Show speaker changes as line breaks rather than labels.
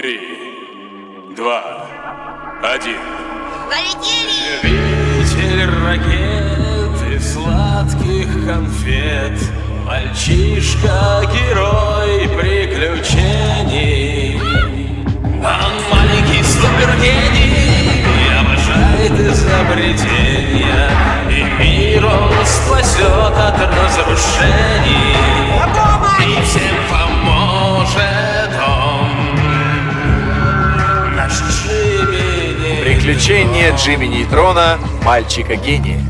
Три, два, один.
Полетели!
Любитель ракет и сладких конфет Мальчишка, герой приключений Он маленький супергений Обожает изобретения
Приключения Джимми Нейтрона, мальчика-гения.